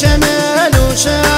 شمال وشمال